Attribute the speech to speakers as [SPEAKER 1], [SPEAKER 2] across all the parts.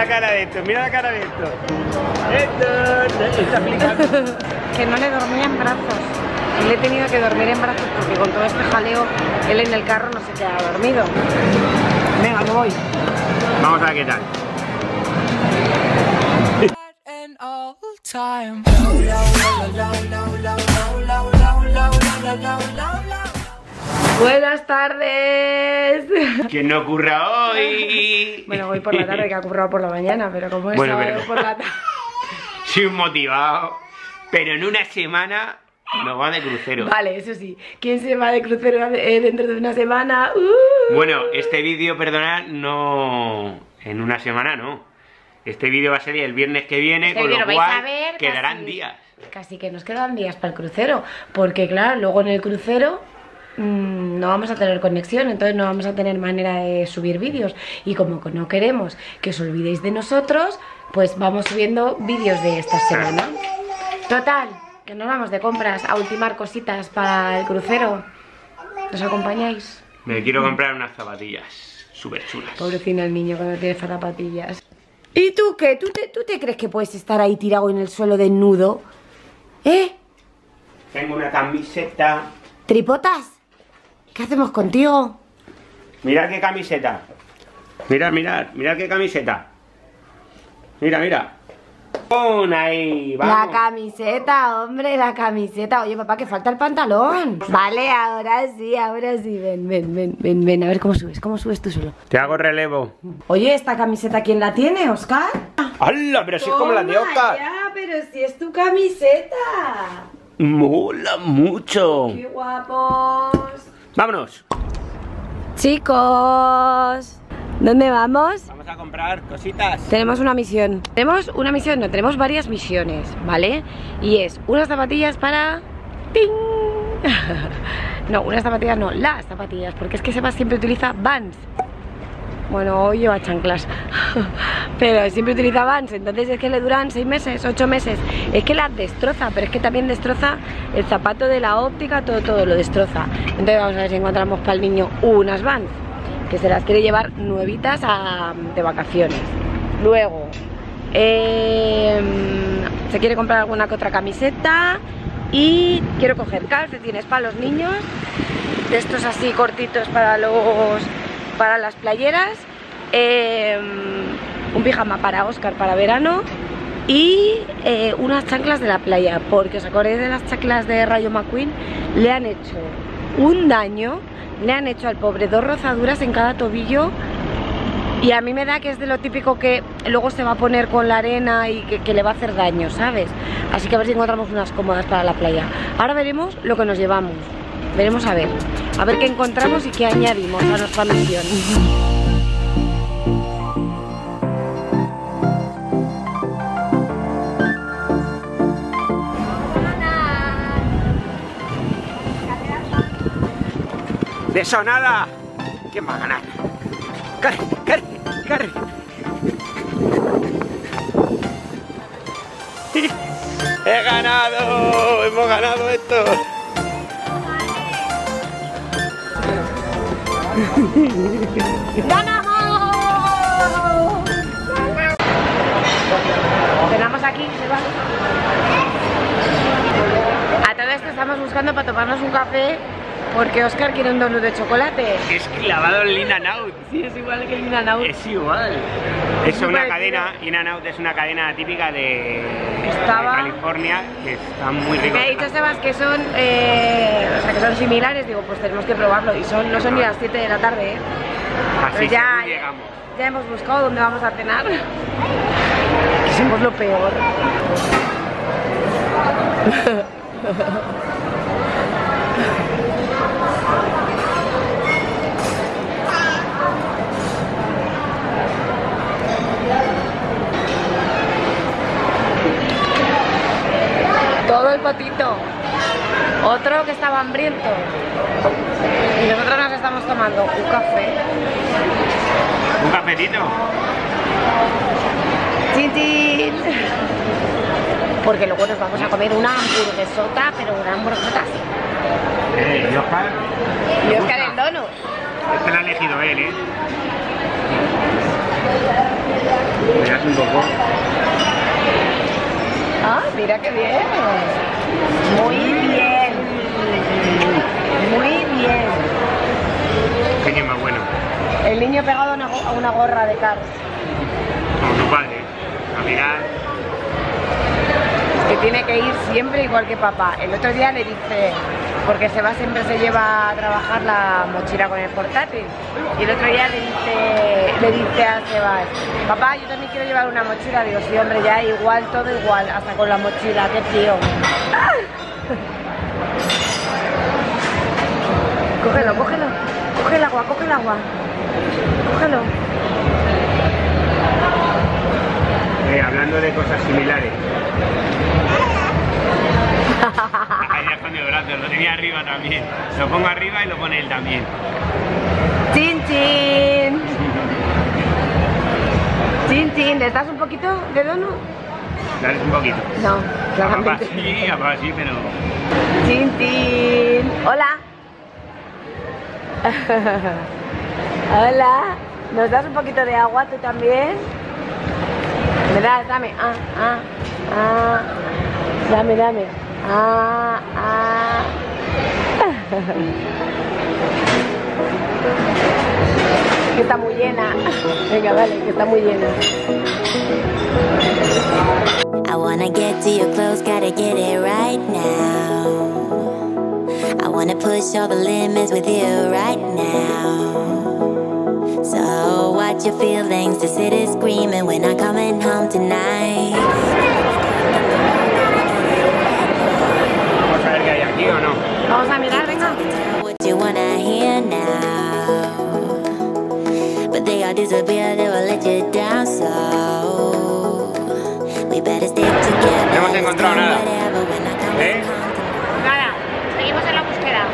[SPEAKER 1] la cara de esto, mira la cara de esto. Esto está
[SPEAKER 2] que no le dormía en brazos. Le he tenido que dormir en brazos porque con todo este jaleo él en el carro no se queda dormido. Venga, me voy.
[SPEAKER 1] Vamos a ver qué tal.
[SPEAKER 2] Buenas tardes.
[SPEAKER 1] ¿Quién no ocurra hoy?
[SPEAKER 2] Bueno, voy por la tarde que ha currado por la mañana, pero como es
[SPEAKER 1] Bueno, pero-
[SPEAKER 2] por la tarde.
[SPEAKER 1] Soy un motivado. Pero en una semana nos va de crucero.
[SPEAKER 2] Vale, eso sí. ¿Quién se va de crucero eh, dentro de una semana? Uh.
[SPEAKER 1] Bueno, este vídeo, perdonad, no... En una semana no. Este vídeo va a ser el viernes que viene,
[SPEAKER 2] Este
[SPEAKER 1] con lo cual quedarán
[SPEAKER 2] casi-
[SPEAKER 1] días.
[SPEAKER 2] Casi que nos quedan días para el crucero. Porque claro, luego en el crucero mm, no vamos a tener conexión, entonces no vamos a tener manera de subir vídeos. Y como que no queremos que os olvidéis de nosotros, pues vamos subiendo vídeos de esta semana. Total, que nos vamos de compras a ultimar cositas para el crucero. ¿Nos acompañáis?
[SPEAKER 1] Me quiero comprar unas zapatillas súper chulas.
[SPEAKER 2] Pobrecino el niño que no tiene zapatillas. ¿Y tú qué? ¿Tú te, ¿Tú te crees que puedes estar ahí tirado en el suelo desnudo? ¿Eh?
[SPEAKER 1] Tengo una camiseta.
[SPEAKER 2] ¿Tripotas? ¿Qué hacemos contigo?
[SPEAKER 1] Mirad qué camiseta. Mirad, mirad, mirad qué camiseta. Mira, mira. Pon ahí,
[SPEAKER 2] La
[SPEAKER 1] vamos.
[SPEAKER 2] camiseta, hombre, la camiseta. Oye, papá, que falta el pantalón. Vale, ahora sí, ahora sí. Ven, ven, ven, ven, ven. A ver cómo subes, cómo subes tú solo.
[SPEAKER 1] Te hago relevo.
[SPEAKER 2] Oye, ¿esta camiseta quién la tiene, Oscar?
[SPEAKER 1] ¡Hala! Pero si es como la de Oscar.
[SPEAKER 2] Ya, pero si es tu camiseta.
[SPEAKER 1] Mola mucho.
[SPEAKER 2] ¡Qué guapos!
[SPEAKER 1] Vámonos.
[SPEAKER 2] Chicos, ¿dónde vamos?
[SPEAKER 1] Vamos a comprar cositas.
[SPEAKER 2] Tenemos una misión. Tenemos una misión, no, tenemos varias misiones, ¿vale? Y es unas zapatillas para... ¡Ting! no, unas zapatillas no, las zapatillas, porque es que Sebas siempre utiliza Vans. Bueno, hoy lleva chanclas, pero siempre utiliza Vans, entonces es que le duran 6 meses, 8 meses. Es que las destroza, pero es que también destroza el zapato de la óptica, todo, todo lo destroza. Entonces vamos a ver si encontramos para el niño unas Vans, que se las quiere llevar nuevitas a- de vacaciones. Luego, eh, se quiere comprar alguna que otra camiseta y quiero coger calcetines para los niños, de estos así cortitos para los para las playeras, eh, un pijama para Oscar para verano y eh, unas chanclas de la playa, porque os acordáis de las chanclas de Rayo McQueen, le han hecho un daño, le han hecho al pobre dos rozaduras en cada tobillo y a mí me da que es de lo típico que luego se va a poner con la arena y que, que le va a hacer daño, ¿sabes? Así que a ver si encontramos unas cómodas para la playa. Ahora veremos lo que nos llevamos. Veremos a ver. A ver qué encontramos y qué añadimos a nuestra misión.
[SPEAKER 1] De eso nada. ¿Quién va a ganar? ¡Corre, corre, corre! ¡He ganado! ¡Hemos ganado esto!
[SPEAKER 2] ¡Ganamos! Cenamos aquí, se va. A todo esto estamos buscando para tomarnos un café porque Oscar quiere un donut de chocolate.
[SPEAKER 1] Es clavado en In and Out.
[SPEAKER 2] Sí, es igual que and Out.
[SPEAKER 1] Es igual. Es una cadena, Out es una cadena típica de,
[SPEAKER 2] Estaba-
[SPEAKER 1] de California que está muy rico.
[SPEAKER 2] Me ha dicho Sebas que son, eh, o sea, que son similares, digo, pues tenemos que probarlo. Y son, no son ni las 7 de la tarde, ¿eh?
[SPEAKER 1] Así
[SPEAKER 2] ya,
[SPEAKER 1] llegamos.
[SPEAKER 2] ya hemos buscado dónde vamos a cenar. Que somos lo peor. Todo el patito. Otro que estaba hambriento. Y nosotros nos estamos tomando un café.
[SPEAKER 1] Un cafetito.
[SPEAKER 2] ¡Tin, tin! Porque luego nos vamos a comer una hamburguesota, pero una hamburguesota así.
[SPEAKER 1] Eh, y Oscar.
[SPEAKER 2] Y Oscar el donut.
[SPEAKER 1] Este lo ha elegido él, ¿eh? Un poco.
[SPEAKER 2] Ah, mira qué bien. Muy bien. Muy bien.
[SPEAKER 1] Qué niño más bueno.
[SPEAKER 2] El niño pegado a una, go- a una gorra de Cars.
[SPEAKER 1] Como su padre. A mirar.
[SPEAKER 2] que tiene que ir siempre igual que papá. El otro día le dice, porque Seba siempre se lleva a trabajar la mochila con el portátil. Y el otro día le dice, le dice a Sebas, papá, yo también quiero llevar una mochila. Digo, sí, hombre, ya igual, todo igual, hasta con la mochila, qué tío. Cógelo, cógelo, coge el agua, coge el agua. Cógelo.
[SPEAKER 1] Eh, hablando de cosas similares. Ya el brazo, lo tenía arriba también. Lo pongo arriba y lo pone él también.
[SPEAKER 2] Chin chin. Chin chin, ¿le das un poquito de donut?
[SPEAKER 1] Dale un poquito.
[SPEAKER 2] No,
[SPEAKER 1] A papá
[SPEAKER 2] claramente.
[SPEAKER 1] sí, a papá sí, pero.
[SPEAKER 2] Chin chin. Hola. Hola. ¿Nos das un poquito de agua tú también? Me das, dame. Ah, ah, ah. Dame, dame. Ah, ah. Que está muy llena. Venga, vale, que está muy llena.
[SPEAKER 3] I wanna get to your clothes, gotta get it right now. I wanna push all the limits with you right now. So watch your feelings, the city's screaming, we're not coming home tonight. We better stick together.
[SPEAKER 1] No hemos encontrado nada. ¿Eh?
[SPEAKER 2] Nada, seguimos en la búsqueda.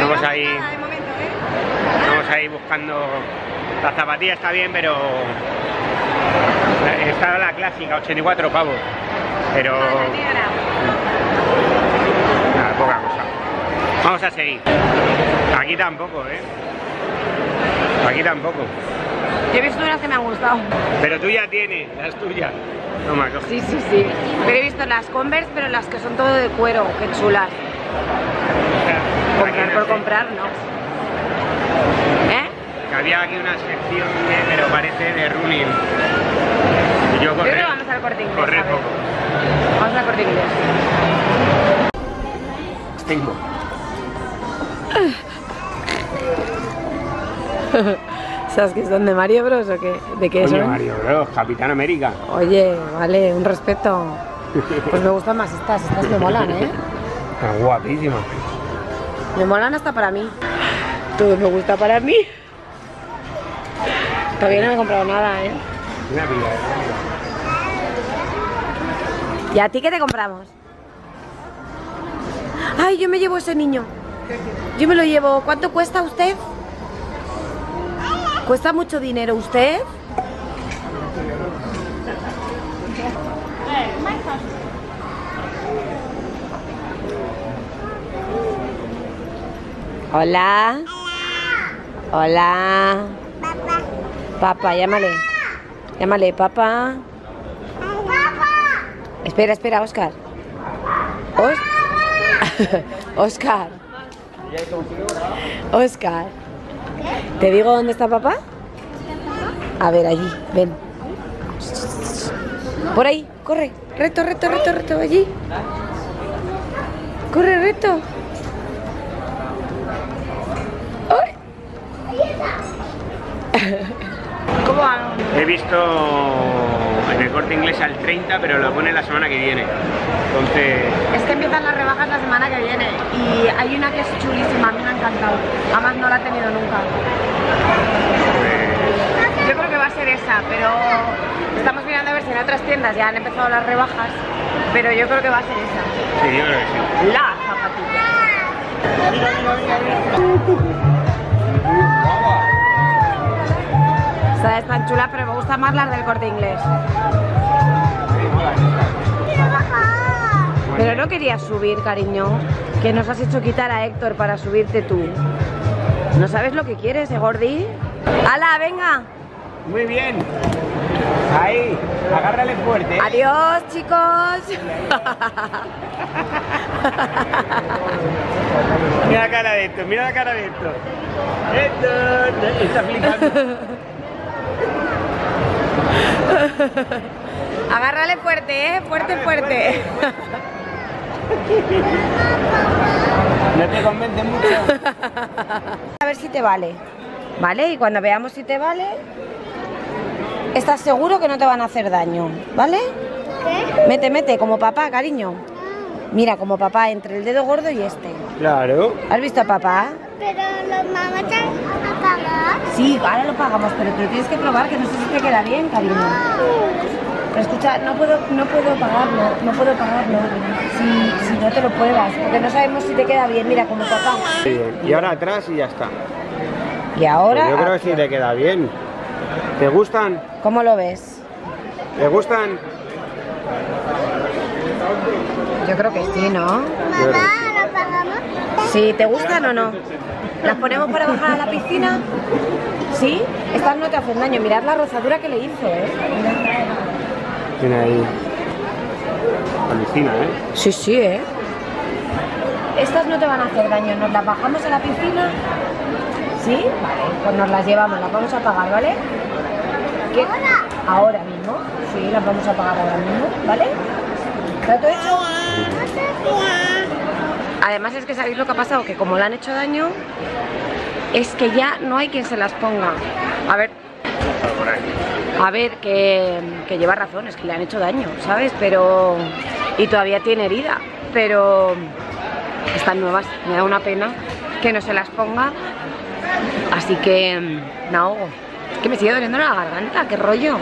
[SPEAKER 1] Vamos ahí.
[SPEAKER 2] Momento, ¿eh?
[SPEAKER 1] Vamos ahí buscando. La zapatilla está bien, pero. Está la clásica, 84 pavos. Pero. Nada, poca cosa. Vamos a seguir. Aquí tampoco, ¿eh? Aquí tampoco.
[SPEAKER 2] Yo he visto unas que me han gustado.
[SPEAKER 1] Pero tú ya tienes, las tuyas. Toma, coge.
[SPEAKER 2] Sí, sí, sí. Pero he visto las Converse, pero las que son todo de cuero, qué chulas. Comprar
[SPEAKER 1] no
[SPEAKER 2] por comprar, no. ¿Eh?
[SPEAKER 1] Que Había aquí una sección de, pero parece de running. Y yo
[SPEAKER 2] Yo
[SPEAKER 1] correr.
[SPEAKER 2] creo que vamos al corte inglés.
[SPEAKER 1] correr poco.
[SPEAKER 2] Vamos al corte inglés.
[SPEAKER 1] Tengo.
[SPEAKER 2] ¿Sabes que son de Mario Bros o qué? ¿De qué
[SPEAKER 1] Coño,
[SPEAKER 2] son?
[SPEAKER 1] Mario Bros, Capitán América.
[SPEAKER 2] Oye, vale, un respeto. Pues me gustan más estas, estas me molan, ¿eh?
[SPEAKER 1] Está guapísima.
[SPEAKER 2] Me molan hasta para mí. Todo me gusta para mí. Todavía no me he comprado nada, ¿eh?
[SPEAKER 1] Una pila, ¿eh?
[SPEAKER 2] ¿Y a ti qué te compramos? Ay, yo me llevo ese niño. Yo me lo llevo. ¿Cuánto cuesta usted? ¿Cuesta mucho dinero usted? Hola. Hola. Papá, llámale. Llámale, papá. Espera, espera, Oscar. Os- Oscar. Oscar. ¿Te digo dónde está papá? A ver, allí, ven. Por ahí, corre. Reto, reto, reto, reto, allí. Corre, reto. ¡Ay! ¿Cómo hago?
[SPEAKER 1] He visto en el corte inglés al 30, pero lo pone la semana que viene. Entonces,
[SPEAKER 2] Es que empiezan las rebajas la semana que viene y hay una que es chulísima, a mí me ha encantado. Además no la he tenido nunca.
[SPEAKER 1] pues,
[SPEAKER 2] Yo creo que va a ser esa, pero estamos mirando a ver si en otras tiendas ya han empezado las rebajas, pero yo creo que va a ser esa.
[SPEAKER 1] sí, yo creo que sí.
[SPEAKER 2] La zapatilla. Es tan chula, pero me gustan más las del corte inglés. Pero no querías subir, cariño. Que nos has hecho quitar a Héctor para subirte tú. ¿No sabes lo que quieres, eh, Gordi? ¡Hala, venga!
[SPEAKER 1] Muy bien. Ahí, agárrale fuerte.
[SPEAKER 2] Adiós, chicos.
[SPEAKER 1] Mira la cara de esto, mira la cara de esto. Esto, está flipando.
[SPEAKER 2] Agárrale fuerte, ¿eh? Fuerte, fuerte.
[SPEAKER 1] No te convence mucho.
[SPEAKER 2] A ver si te vale. ¿Vale? Y cuando veamos si te vale, estás seguro que no te van a hacer daño. ¿Vale?
[SPEAKER 4] ¿Qué?
[SPEAKER 2] Mete, mete, como papá, cariño. Mira, como papá, entre el dedo gordo y este.
[SPEAKER 1] Claro.
[SPEAKER 2] ¿Has visto a papá?
[SPEAKER 4] Pero los mamás a pagar.
[SPEAKER 2] Sí, ahora lo pagamos, pero te lo tienes que probar, que no sé si te queda bien, cariño. Pero escucha, no puedo, no puedo pagarlo, no puedo pagarlo si, si no te lo pruebas, porque no sabemos si te queda bien, mira, como papá.
[SPEAKER 1] Y ahora atrás y ya está.
[SPEAKER 2] Y ahora,
[SPEAKER 1] Pues yo creo que sí te queda bien. ¿Te gustan?
[SPEAKER 2] ¿cómo lo ves?
[SPEAKER 1] ¿Te gustan?
[SPEAKER 2] Yo creo que sí, ¿no?
[SPEAKER 4] Mamá.
[SPEAKER 2] Sí, ¿te gustan o no? ¿Las ponemos para bajar a la piscina? ¿Sí? Estas no te hacen daño, mirad la rozadura que le hizo, ¿eh?
[SPEAKER 1] Tiene ahí. Alucina, ¿eh?
[SPEAKER 2] Sí, sí, ¿eh? Estas no te van a hacer daño, ¿nos las bajamos a la piscina? ¿Sí? Vale, pues nos las llevamos, las vamos a pagar, ¿vale? ¿Qué? Ahora mismo, sí, las vamos a pagar ahora mismo, ¿vale? ¿Trato hecho? Además es que sabéis lo que ha pasado, que como le han hecho daño, es que ya no hay quien se las ponga. A ver, a ver, que, que lleva razón, es que le han hecho daño, ¿sabes? Pero... Y todavía tiene herida, pero están nuevas, me da una pena que no se las ponga. Así que mm, me ahogo. Es que me sigue doliendo la garganta, qué rollo.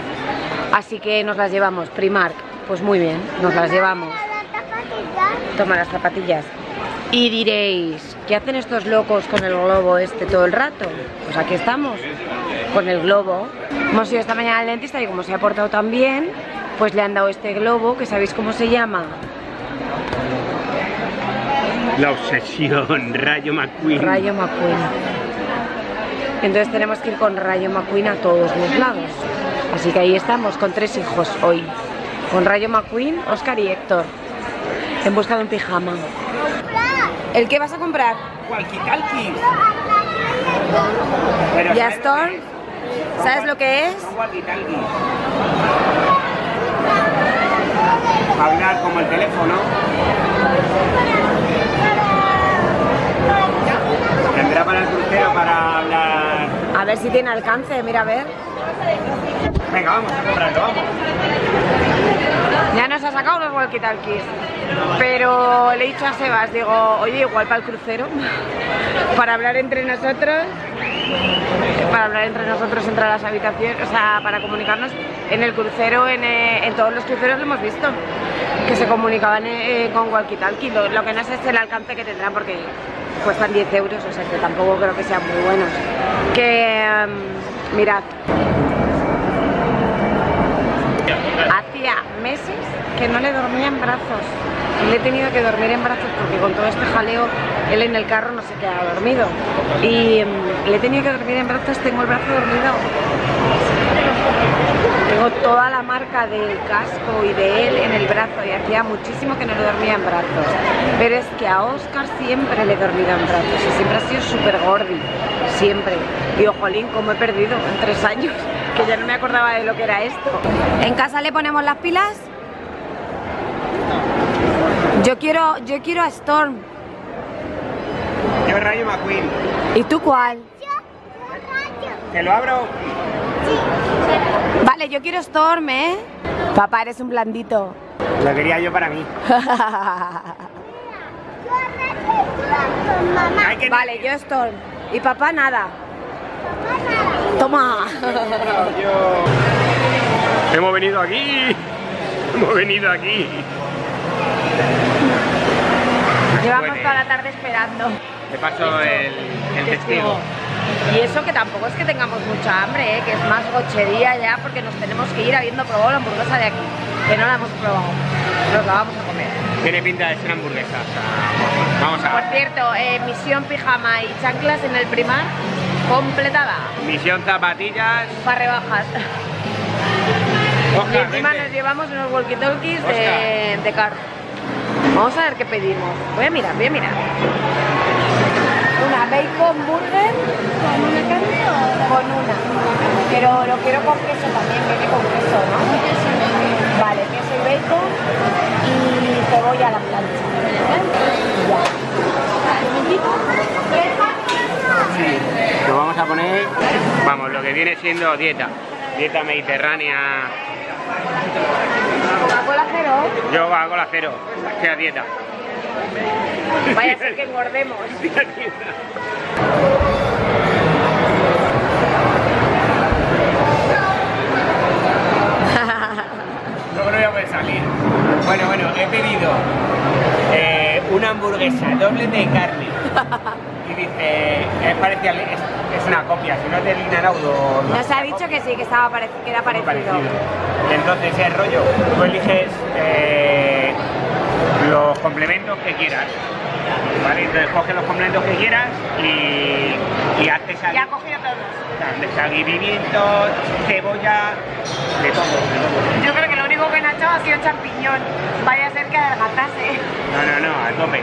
[SPEAKER 2] Así que nos las llevamos, Primark. Pues muy bien, nos las llevamos.
[SPEAKER 4] Las zapatillas.
[SPEAKER 2] Toma las zapatillas. Y diréis, ¿qué hacen estos locos con el globo este todo el rato? Pues aquí estamos, con el globo. Hemos ido esta mañana al dentista y como se ha portado tan bien, pues le han dado este globo, que sabéis cómo se llama.
[SPEAKER 1] La obsesión, Rayo McQueen.
[SPEAKER 2] Rayo McQueen. Entonces tenemos que ir con Rayo McQueen a todos los lados. Así que ahí estamos, con tres hijos hoy. Con Rayo McQueen, Oscar y Héctor. En busca de un pijama. ¿El qué vas a comprar?
[SPEAKER 1] Walkie-talkies.
[SPEAKER 2] ¿Y
[SPEAKER 1] ¿sabes lo
[SPEAKER 2] Astor?
[SPEAKER 1] que es?
[SPEAKER 2] ¿Sabes lo que es?
[SPEAKER 1] Son walkie-talkies. Hablar como el teléfono. Tendrá para el crucero para hablar.
[SPEAKER 2] A ver si tiene alcance, mira a ver.
[SPEAKER 1] Venga, vamos a comprarlo, vamos.
[SPEAKER 2] Ya nos ha sacado unos walkie-talkies. Pero le he dicho a Sebas, digo, oye, igual para el crucero, para hablar entre nosotros, para hablar entre nosotros entre las habitaciones, o sea, para comunicarnos en el crucero, en, eh, todos los cruceros lo hemos visto, que se comunicaban eh, con walkie-talkie. Lo, lo que no sé es el alcance que tendrán porque cuestan 10 euros, o sea que tampoco creo que sean muy buenos. Que, em, mirad, hacía meses que no le dormía en brazos. Le he tenido que dormir en brazos porque con todo este jaleo él en el carro no se queda dormido. Y mm, le he tenido que dormir en brazos, tengo el brazo dormido. Tengo toda la marca del casco y de él en el brazo y hacía muchísimo que no le dormía en brazos. Pero es que a Oscar siempre le he dormido en brazos y siempre ha sido súper gordi, siempre. Y jolín, como he perdido en tres años, que ya no me acordaba de lo que era esto. ¿En casa le ponemos las pilas? Yo quiero, yo quiero a Storm.
[SPEAKER 1] Yo Rayo McQueen.
[SPEAKER 2] ¿Y tú cuál?
[SPEAKER 1] ¿Te lo abro?
[SPEAKER 2] Vale, yo quiero Storm, ¿eh? Papá, eres un blandito.
[SPEAKER 1] Lo quería yo para mí.
[SPEAKER 2] Vale, yo Storm. Y papá nada. Toma.
[SPEAKER 1] Hemos venido aquí. Hemos venido aquí.
[SPEAKER 2] Llevamos
[SPEAKER 1] Bueno.
[SPEAKER 2] toda la tarde esperando.
[SPEAKER 1] Te paso el, el testigo.
[SPEAKER 2] Y eso que tampoco es que tengamos mucha hambre, ¿eh? que es más gochería ya porque nos tenemos que ir habiendo probado la hamburguesa de aquí, que no la hemos probado. Nos la vamos a comer.
[SPEAKER 1] Tiene pinta de ser hamburguesa. o sea, vamos
[SPEAKER 2] Por
[SPEAKER 1] a.
[SPEAKER 2] cierto, eh, misión pijama y chanclas en el primar completada.
[SPEAKER 1] Misión zapatillas.
[SPEAKER 2] Para rebajas. Y encima
[SPEAKER 1] vente.
[SPEAKER 2] nos llevamos unos walkie-talkies de, de car. Vamos a ver qué pedimos. Voy a mirar, voy a mirar. Una bacon burger. ¿Con una carne o con una? Pero lo quiero con queso también, viene con queso, ¿no? Vale, queso y bacon y cebolla a la plancha. Ya.
[SPEAKER 1] Nos vamos a poner, vamos, lo que viene siendo dieta. Dieta mediterránea.
[SPEAKER 2] Coca-Cola cero.
[SPEAKER 1] Yo hago la cero, que a dieta.
[SPEAKER 2] Vaya a ser que engordemos.
[SPEAKER 1] No voy a poder salir. Bueno, bueno, he pedido eh, una hamburguesa doble de carne. Y dice, es, es, es una copia, si no es del Linaraudo. no
[SPEAKER 2] sí, que, estaba parec- que era parecido.
[SPEAKER 1] Y entonces es rollo, tú eliges eh, los complementos que quieras. ¿Vale? Entonces coges los complementos que quieras y, y haces aquí.
[SPEAKER 2] Ya ha cogido todos.
[SPEAKER 1] Cebolla, de todo, de todo.
[SPEAKER 2] Yo creo que lo único que no ha hecho ha sido champiñón. Vaya a ser que adelgazase.
[SPEAKER 1] No, no, no, a tope.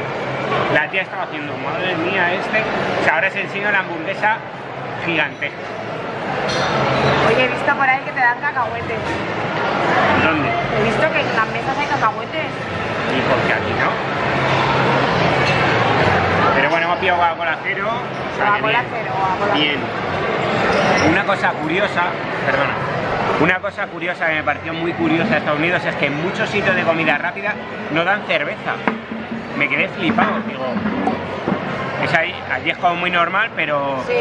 [SPEAKER 1] La tía estaba haciendo, madre mía, este. O sea, ahora os enseño la hamburguesa gigantesca.
[SPEAKER 2] Oye, he visto por ahí que te dan cacahuetes.
[SPEAKER 1] ¿Dónde?
[SPEAKER 2] He visto que en las mesas hay cacahuetes.
[SPEAKER 1] Y porque aquí no. Pero bueno, hemos pillado Coca-Cola cero. o sea,
[SPEAKER 2] Coca-Cola cero, Coca-Cola
[SPEAKER 1] Bien. Una cosa curiosa, perdona. Una cosa curiosa que me pareció muy curiosa de Estados Unidos es que en muchos sitios de comida rápida no dan cerveza. Me quedé flipado, digo. Es ahí, allí es como muy normal, pero
[SPEAKER 2] Sí.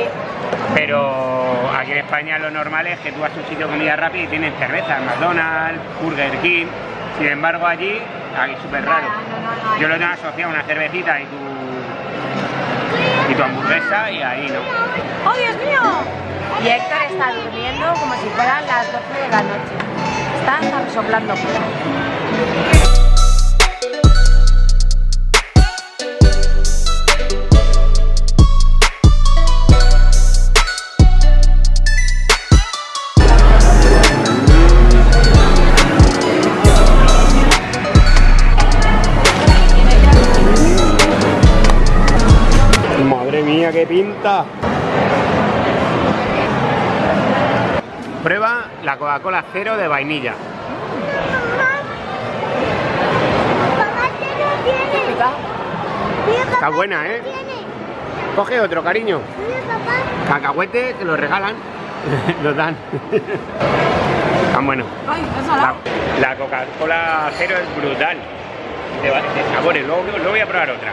[SPEAKER 1] pero aquí en España lo normal es que tú vas a un sitio de comida rápida y tienen cerveza, McDonald's, Burger King. Sin embargo, allí, aquí es súper raro. Yo lo tengo asociado a una cervecita y tu, y tu hamburguesa y ahí no.
[SPEAKER 2] ¡Oh, Dios mío! Y Héctor está durmiendo como si fueran las 12 de la noche. Está soplando.
[SPEAKER 1] Madre mía, qué pinta. Prueba la Coca-Cola cero de vainilla. Está buena, ¿eh? Coge otro, cariño. Cacahuete, te lo regalan. Los dan. Tan bueno.
[SPEAKER 2] ¡Ay, es
[SPEAKER 1] La, Coca-Cola cero es brutal. De, va- de sabores. Luego, luego voy a probar otra.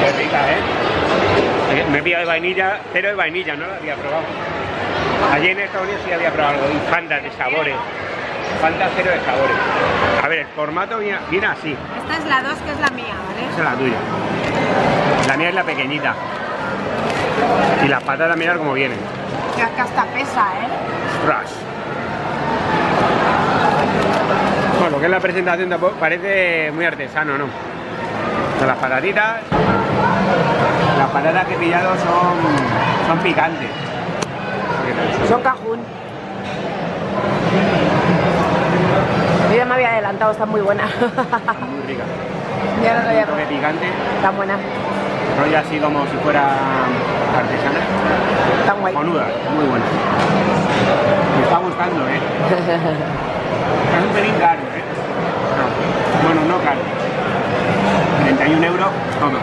[SPEAKER 1] Qué rica, ¿eh? Eh, Me he pillado de vainilla, cero de vainilla, no la había probado. Allí en Estados Unidos sí había probado algo. Y Fanta de sabores. Fanta cero de sabores. A ver, el formato viene, así.
[SPEAKER 2] Esta es la 2 que es la mía, ¿vale?
[SPEAKER 1] Esa es la tuya. La mía es la pequeñita. Y las patatas, mirar cómo vienen.
[SPEAKER 2] Que acá hasta pesa, ¿eh?
[SPEAKER 1] Bueno, lo que es la presentación parece muy artesano, ¿no? Con las patatitas. Las patatas que he pillado son, son picantes.
[SPEAKER 2] Son cajún. Yo ya me había adelantado, está muy buena.
[SPEAKER 1] Muy ricas.
[SPEAKER 2] ya no sabía
[SPEAKER 1] Un toque picante,
[SPEAKER 2] Está buena,
[SPEAKER 1] rollo así como si fuera artesana.
[SPEAKER 2] está guay.
[SPEAKER 1] Conuda, muy buena. Me está gustando, ¿eh? Es un pelín caro, ¿eh? No. Bueno, no caro. 31 euros, toma.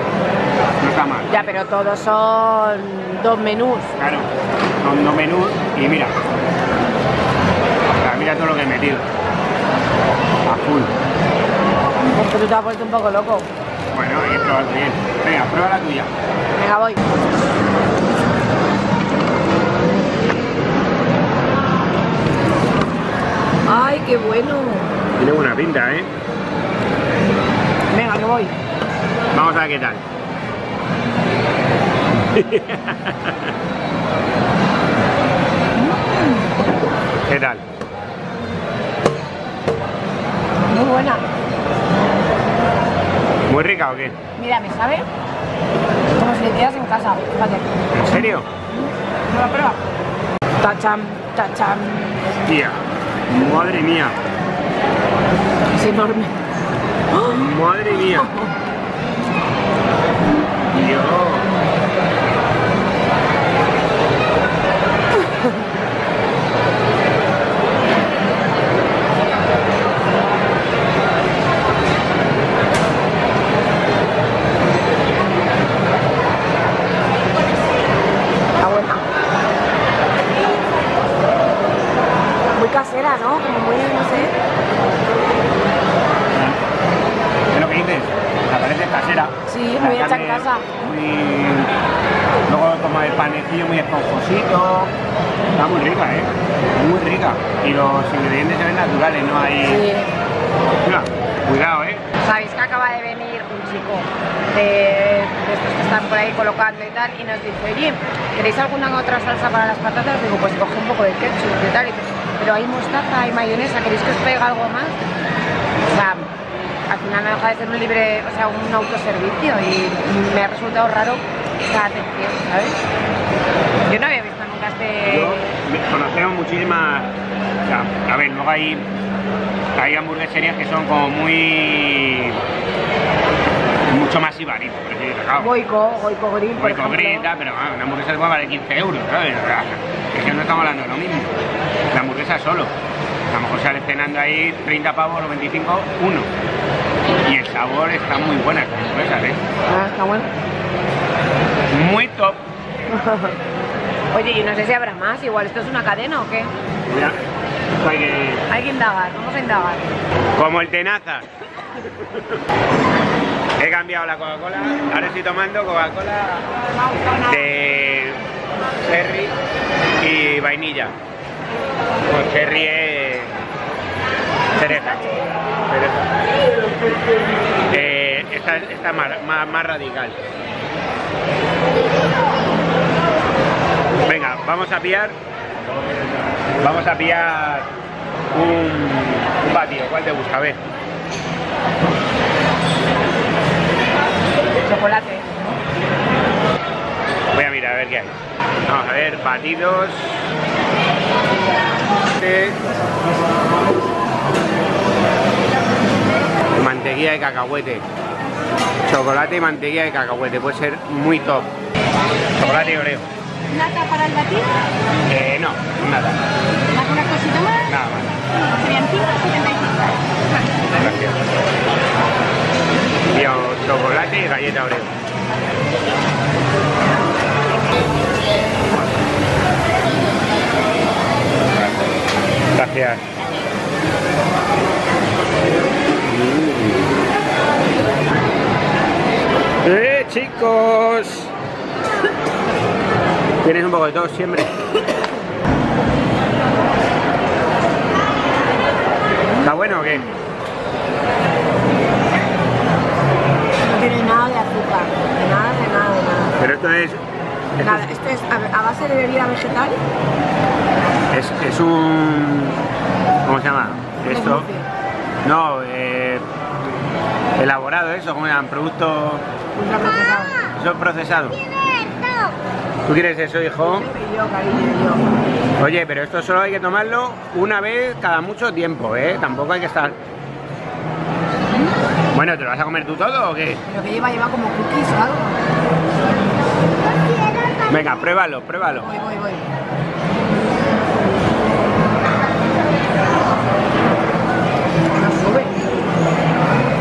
[SPEAKER 1] No está mal.
[SPEAKER 2] Ya, pero todos son dos menús.
[SPEAKER 1] Claro, son dos menús y mira. Mira todo lo que he metido. A full.
[SPEAKER 2] Es que tú te has vuelto un poco loco.
[SPEAKER 1] Bueno, hay que probarlo bien. Venga, prueba la tuya.
[SPEAKER 2] Venga, voy. Ay, qué bueno.
[SPEAKER 1] Tiene buena pinta, ¿eh?
[SPEAKER 2] Venga, que voy.
[SPEAKER 1] Vamos a ver qué tal. ¿Qué tal?
[SPEAKER 2] Muy buena.
[SPEAKER 1] ¿Muy rica o qué?
[SPEAKER 2] Mira, ¿me sabe? Como si te quedas en casa. Fíjate.
[SPEAKER 1] ¿En serio?
[SPEAKER 2] ¿No la prueba? Tacham, tacham.
[SPEAKER 1] Tía, madre mía,
[SPEAKER 2] Es enorme.
[SPEAKER 1] madre mía. Dios.
[SPEAKER 2] Está buena. Muy casera, ¿no? Como muy, sé.
[SPEAKER 1] ¿Qué es lo que dices? La parece casera.
[SPEAKER 2] Sí,
[SPEAKER 1] La
[SPEAKER 2] muy hecha en
[SPEAKER 1] carne
[SPEAKER 2] casa.
[SPEAKER 1] Muy... Luego como muy esponjosito. Está muy rica, ¿eh? Muy rica. Y los ingredientes se ven naturales, no hay...
[SPEAKER 2] Sí.
[SPEAKER 1] Mira, cuidado, ¿eh?
[SPEAKER 2] Sabéis que acaba de venir un chico de, de estos que están por ahí colocando y tal y nos dice, oye, ¿queréis alguna otra salsa para las patatas? Digo, pues coge un poco de ketchup y tal. Y dice, pero hay mostaza, hay mayonesa, ¿queréis que os traiga algo más? O sea, al final no deja de ser un libre, o sea, un autoservicio y me ha resultado raro esta atención, ¿sabes? Yo no había visto nunca este...
[SPEAKER 1] Yo, conocemos muchísimas... O sea, a ver, luego hay, hay hamburgueserías que son como muy... Mucho más ibaritas, por decirlo, claro.
[SPEAKER 2] Goico, Goico Grill, por
[SPEAKER 1] Goico
[SPEAKER 2] ejemplo.
[SPEAKER 1] Grill, tal, pero una hamburguesa igual vale 15 euros, ¿sabes? O sea, es que no estamos hablando de lo mismo. La hamburguesa solo. A lo mejor sale cenando ahí 30 pavos o 25, uno. Y el sabor está muy buena esta hamburguesa, ¿eh?
[SPEAKER 2] Ah, está bueno.
[SPEAKER 1] Muy top.
[SPEAKER 2] Oye, y no sé si habrá más, igual esto es una cadena o qué.
[SPEAKER 1] Hay que...
[SPEAKER 2] Hay que indagar, vamos a indagar.
[SPEAKER 1] Como el tenaza. He cambiado la Coca-Cola, ahora estoy tomando Coca-Cola de cherry y vainilla. Pues cherry es cereza. cereza. Eh, esta, esta es más, más- más radical. Venga, vamos a pillar. Vamos a pillar un, un batido. ¿Cuál te gusta? A ver.
[SPEAKER 2] Chocolate.
[SPEAKER 1] Voy a mirar a ver qué hay. Vamos a ver, batidos. Mantequilla de cacahuete. Chocolate y mantequilla de cacahuete. Puede ser muy top. Chocolate y oreo.
[SPEAKER 4] ¿Nata para el batido?
[SPEAKER 1] Eh, no, nada.
[SPEAKER 4] ¿Alguna cosita más?
[SPEAKER 1] Nada más.
[SPEAKER 4] Serían 5,75.
[SPEAKER 1] Gracias. Tío, chocolate y galleta oreo. Gracias. ¡Eh, chicos! Tienes un poco de todo siempre. ¿Está bueno o qué?
[SPEAKER 2] No tiene nada de azúcar. De nada, de nada, de nada.
[SPEAKER 1] Pero esto es. esto
[SPEAKER 2] Nada, esto es a, a base de bebida vegetal.
[SPEAKER 1] es, es, es un. ¿Cómo se llama? Esto. No, eh, elaborado, eso, ¿cómo se llaman? Producto.
[SPEAKER 2] Ultraprocesado.
[SPEAKER 1] Eso es procesado. ¿Tú quieres eso, hijo? Oye, pero esto solo hay que tomarlo una vez cada mucho tiempo, ¿eh? Tampoco hay que estar. Bueno, ¿te lo vas a comer tú todo o qué?
[SPEAKER 2] Pero que lleva, lleva como cookies o algo.
[SPEAKER 1] Venga, pruébalo, pruébalo.
[SPEAKER 2] Voy, voy, voy.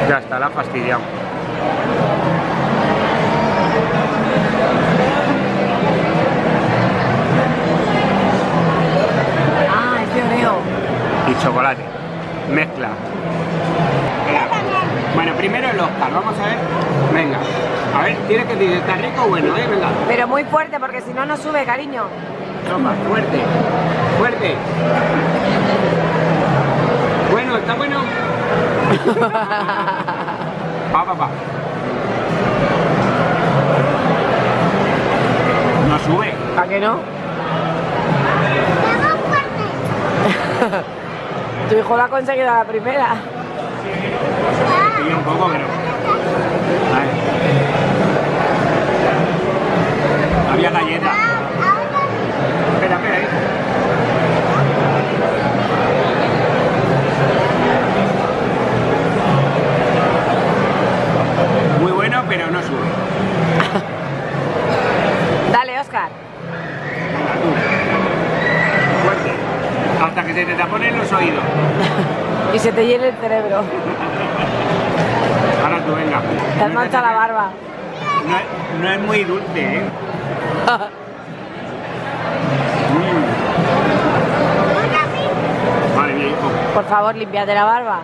[SPEAKER 1] Ya está, la ha fastidiado. Y chocolate. Mezcla. Venga. Bueno, primero el Oscar, vamos a ver. Venga. A ver, tienes que decir, ¿está rico o bueno, eh? Venga.
[SPEAKER 2] Pero muy fuerte porque si no, no sube, cariño.
[SPEAKER 1] Toma, fuerte. Fuerte. Bueno, ¿está bueno? Va, va, va. No sube.
[SPEAKER 2] ¿Para qué no?
[SPEAKER 4] ¡Vamos fuerte!
[SPEAKER 2] Tu hijo lo ha conseguido a la primera.
[SPEAKER 1] Sí, un poco, pero. Había. Espera, espera. Muy bueno, pero no sube.
[SPEAKER 2] Dale, Oscar.
[SPEAKER 1] Venga, tú. Fuerte. Hasta que se te taponen los oídos.
[SPEAKER 2] Y se te llene el cerebro.
[SPEAKER 1] Ahora tú, venga.
[SPEAKER 2] Te has
[SPEAKER 1] No
[SPEAKER 2] manchado la barba.
[SPEAKER 1] No, es- no es muy dulce, ¿eh? Mm. Madre mía, hijo.
[SPEAKER 2] Por favor, limpiate la barba.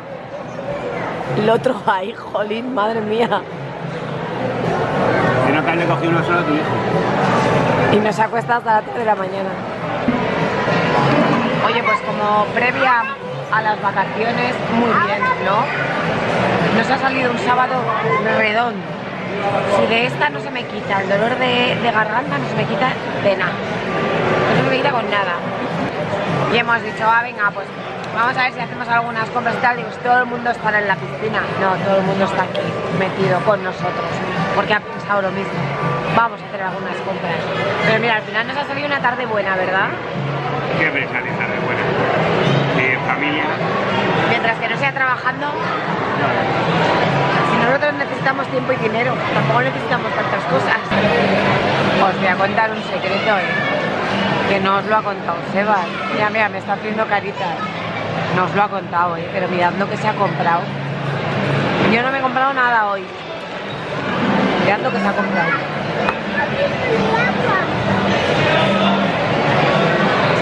[SPEAKER 2] El otro, ay, jolín, madre mía.
[SPEAKER 1] Que no que le cogido uno solo a tu hijo.
[SPEAKER 2] Y nos acuesta hasta las 3 de la mañana. Oye, pues como previa a las vacaciones, muy bien, ¿no? Nos ha salido un sábado redondo. Si de esta no se me quita el dolor de, garganta, no se me quita de nada. No se me quita con nada. Y hemos dicho, ah, venga, pues vamos a ver si hacemos algunas compras y tal. Digo, todo el mundo estará en la piscina. No, todo el mundo está aquí, metido con nosotros, porque ha pensado lo mismo. Vamos a hacer algunas compras. Pero mira, al final nos ha salido una tarde buena, ¿verdad?
[SPEAKER 1] Siempre sale tarde buena. Sí, en familia.
[SPEAKER 2] Mientras que no sea trabajando, si nosotros necesitamos tiempo y dinero, tampoco necesitamos tantas cosas. Os voy a contar un secreto, ¿eh? que no os lo ha contado Sebas. Mira, mira, me está haciendo caritas. No os lo ha contado, ¿eh? pero mirad lo que se ha comprado. Yo no me he comprado nada hoy. Mirad lo que se ha comprado.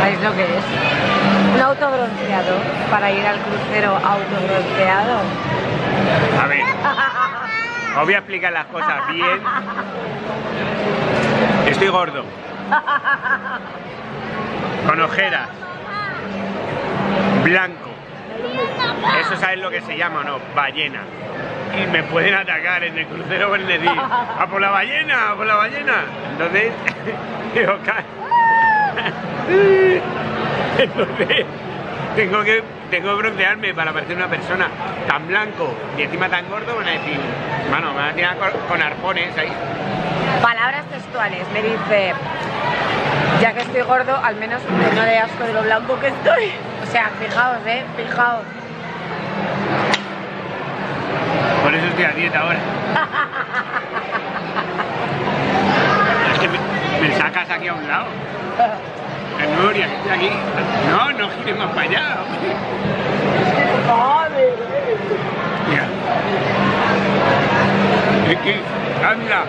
[SPEAKER 2] ¿Sabéis lo que es? Un autobronceador para ir al crucero autobronceado.
[SPEAKER 1] A ver. Os voy a explicar las cosas bien. Estoy gordo. Con ojeras. Blanco. Eso sabes lo que se llama o no, ballena. Y me pueden atacar en el crucero Bernedí. ¡A por la ballena! ¡A por la ballena! Entonces, digo, Entonces, tengo que, tengo que broncearme para parecer una persona tan blanco y encima tan gordo. Van a decir, mano, me van a tirar con, con arpones ahí.
[SPEAKER 2] Palabras textuales, me dice, ya que estoy gordo, al menos no le asco de lo blanco que estoy. O sea, fijaos, eh, fijaos.
[SPEAKER 1] Por eso estoy a dieta ahora. Es que me, me sacas aquí a un lado. Que aquí. No, no gires más para allá. Mira. Es que, anda.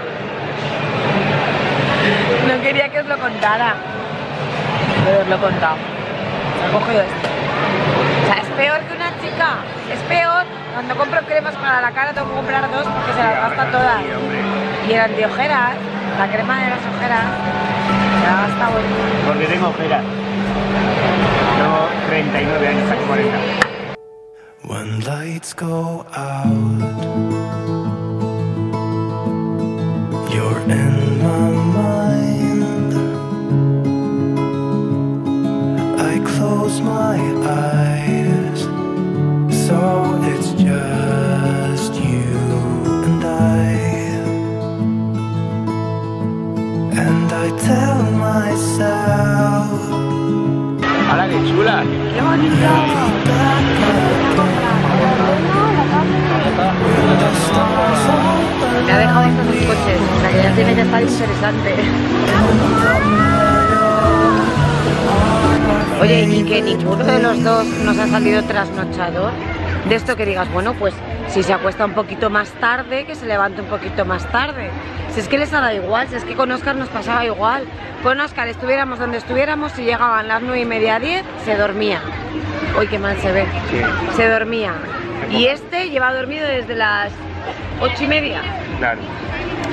[SPEAKER 2] No quería que os lo contara, pero os lo he contado. He cogido esto. O sea, es peor que una chica, es peor. Cuando compro cremas para la cara tengo que comprar dos porque se las gasta todas. Y el antiojeras, la crema de las ojeras, se la bueno.
[SPEAKER 1] Porque tengo ojeras. Tengo 39 años, casi 40.
[SPEAKER 5] When lights go out, you're in my mind.
[SPEAKER 2] Los dos nos ha salido trasnochador. De esto que digas, bueno, pues si se acuesta un poquito más tarde, que se levante un poquito más tarde. Si es que les ha dado igual, si es que con Oscar nos pasaba igual. Con Oscar estuviéramos donde estuviéramos, si llegaban las 9 y media 10, se dormía. Uy, qué mal se ve.
[SPEAKER 1] Sí,
[SPEAKER 2] Se dormía. Y este lleva dormido desde las 8 y media.
[SPEAKER 1] claro.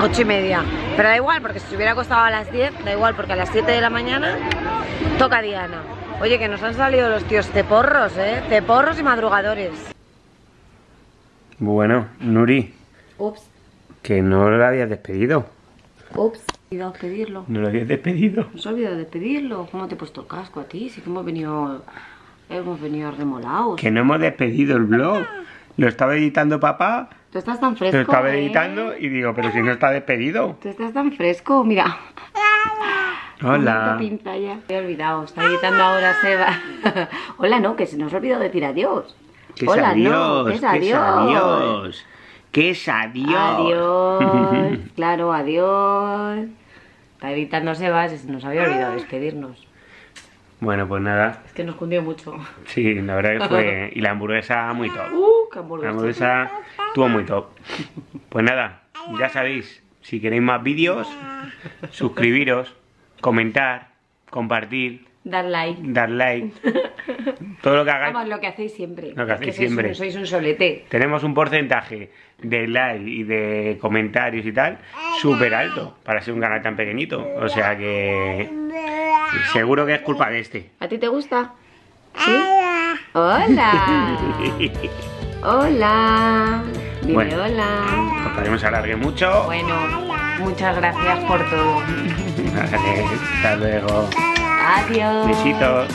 [SPEAKER 2] 8 y media. Pero da igual, porque si se hubiera acostado a las 10, da igual, porque a las 7 de la mañana toca Diana. Oye, que nos han salido los tíos ceporros, ¿eh? Ceporros y madrugadores.
[SPEAKER 1] Bueno, Nuri,
[SPEAKER 2] Ups,
[SPEAKER 1] que no lo habías despedido.
[SPEAKER 2] ups. He olvidado pedirlo.
[SPEAKER 1] No lo habías despedido.
[SPEAKER 2] Nos he olvidado de pedirlo. ¿Cómo te he puesto el casco a ti? Sí que hemos venido... Hemos venido remolados.
[SPEAKER 1] Que no hemos despedido el blog. Lo estaba editando papá,
[SPEAKER 2] Tú estás tan fresco,
[SPEAKER 1] lo estaba
[SPEAKER 2] ¿eh?
[SPEAKER 1] editando y digo, pero si no está despedido.
[SPEAKER 2] Tú estás tan fresco, mira.
[SPEAKER 1] Hola.
[SPEAKER 2] Ya. Me he olvidado, está editando ahora Seba. Hola, no, que se nos ha olvidado decir adiós.
[SPEAKER 1] Que es
[SPEAKER 2] Hola,
[SPEAKER 1] adiós,
[SPEAKER 2] no, que es
[SPEAKER 1] que es
[SPEAKER 2] adiós.
[SPEAKER 1] adiós. Que es adiós.
[SPEAKER 2] Adiós. claro, adiós. Está editando Seba, se nos había olvidado despedirnos.
[SPEAKER 1] Bueno, pues nada.
[SPEAKER 2] Es que nos cundió mucho.
[SPEAKER 1] Sí, la verdad que fue. Y la hamburguesa muy top.
[SPEAKER 2] Uh, qué
[SPEAKER 1] La
[SPEAKER 2] hamburguesa.
[SPEAKER 1] hamburguesa estuvo muy top. Pues nada, ya sabéis, si queréis más vídeos, suscribiros, comentar, compartir,
[SPEAKER 2] Dar like.
[SPEAKER 1] dar like, todo lo que hagáis.
[SPEAKER 2] Vamos, lo que hacéis siempre.
[SPEAKER 1] Lo que hacéis
[SPEAKER 2] sois
[SPEAKER 1] siempre.
[SPEAKER 2] un- Sois un solete.
[SPEAKER 1] Tenemos un porcentaje de like y de comentarios y tal súper alto para ser un canal tan pequeñito. O sea que seguro que es culpa de este.
[SPEAKER 2] ¿A ti te gusta? ¿Sí? Hola. Hola. Dime
[SPEAKER 1] Bueno.
[SPEAKER 2] hola.
[SPEAKER 1] No se alargue mucho.
[SPEAKER 2] Bueno, muchas gracias por todo.
[SPEAKER 1] Vale, hasta luego.
[SPEAKER 2] Adiós.
[SPEAKER 1] Besitos.